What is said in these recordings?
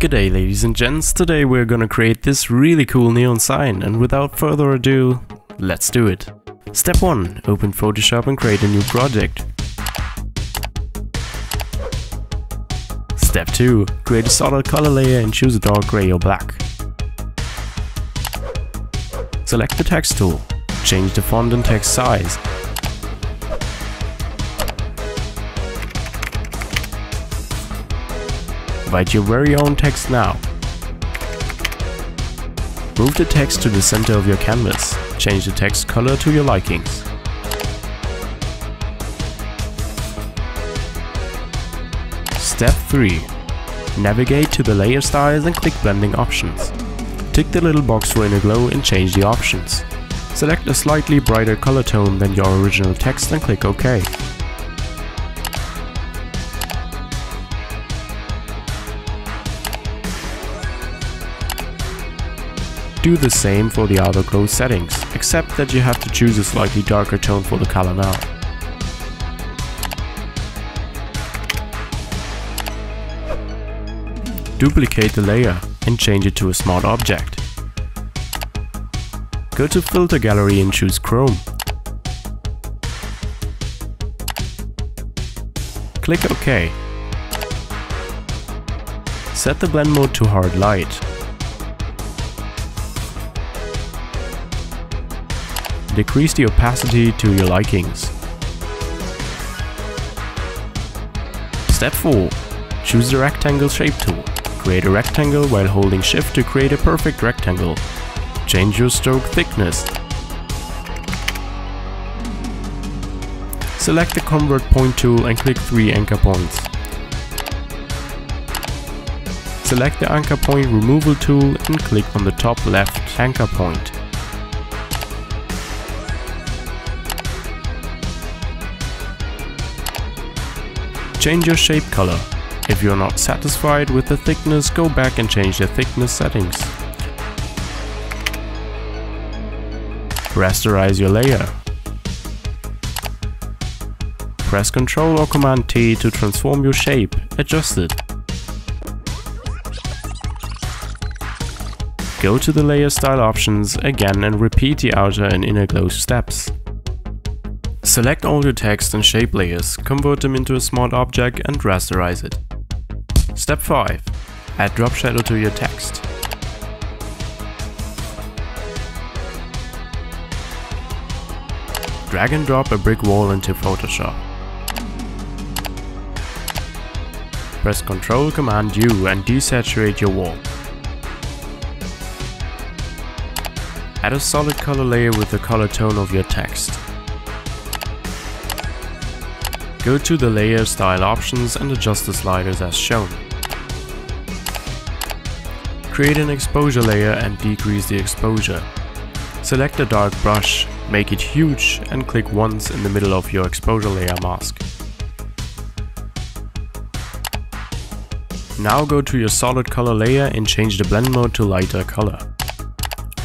G'day ladies and gents, today we're gonna create this really cool neon sign and without further ado, let's do it. Step 1. Open Photoshop and create a new project. Step 2. Create a solid color layer and choose a dark gray or black. Select the text tool. Change the font and text size. Write your very own text now. Move the text to the center of your canvas. Change the text color to your likings. Step 3. Navigate to the layer styles and click blending options. Tick the little box for inner glow and change the options. Select a slightly brighter color tone than your original text and click OK. Do the same for the other glow settings, except that you have to choose a slightly darker tone for the color now. Duplicate the layer and change it to a smart object. Go to Filter Gallery and choose Chrome. Click OK. Set the blend mode to hard light. Decrease the opacity to your likings. Step 4. Choose the rectangle shape tool. Create a rectangle while holding shift to create a perfect rectangle. Change your stroke thickness. Select the convert point tool and click 3 anchor points. Select the anchor point removal tool and click on the top left anchor point. Change your shape color. If you're not satisfied with the thickness, go back and change the thickness settings. Rasterize your layer. Press Ctrl or Command T to transform your shape, adjust it. Go to the layer style options again and repeat the outer and inner glow steps. Select all your text and shape layers, convert them into a smart object and rasterize it. Step 5. Add drop shadow to your text. Drag and drop a brick wall into Photoshop. Press Ctrl Command U and desaturate your wall. Add a solid color layer with the color tone of your text. Go to the layer style options and adjust the sliders as shown. Create an exposure layer and decrease the exposure. Select a dark brush, make it huge and click once in the middle of your exposure layer mask. Now go to your solid color layer and change the blend mode to lighter color.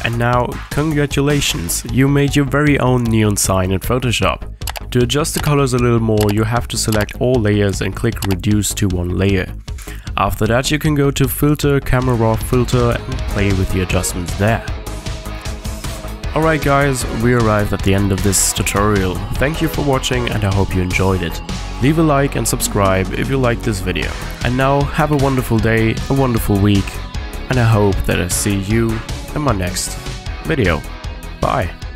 And now, congratulations, you made your very own neon sign in Photoshop. To adjust the colors a little more, you have to select all layers and click reduce to one layer. After that you can go to filter, camera raw filter and play with the adjustments there. Alright guys, we arrived at the end of this tutorial. Thank you for watching and I hope you enjoyed it. Leave a like and subscribe if you liked this video. And now have a wonderful day, a wonderful week, and I hope that I see you in my next video. Bye!